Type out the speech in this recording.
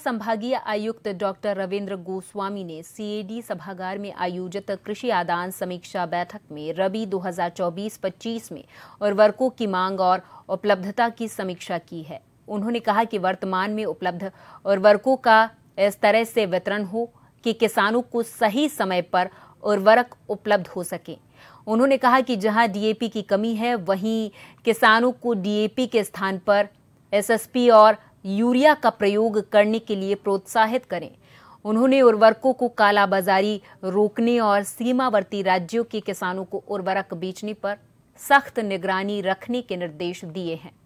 संभागीय आयुक्त डॉक्टर रविंद्र गोस्वामी ने सीएडी सभागार में आयोजित कृषि आदान समीक्षा बैठक में रबी 2024-25 में उर्वरकों की मांग और उपलब्धता की समीक्षा की है। उन्होंने कहा कि वर्तमान में उपलब्ध उर्वरकों का इस तरह से वितरण हो कि किसानों को सही समय पर उर्वरक उपलब्ध हो सके। उन्होंने कहा कि जहाँ डीएपी की कमी है, वहीं किसानों को डीएपी के स्थान पर एसएसपी और यूरिया का प्रयोग करने के लिए प्रोत्साहित करें। उन्होंने उर्वरकों को कालाबाजारी रोकने और सीमावर्ती राज्यों के किसानों को उर्वरक बेचने पर सख्त निगरानी रखने के निर्देश दिए हैं।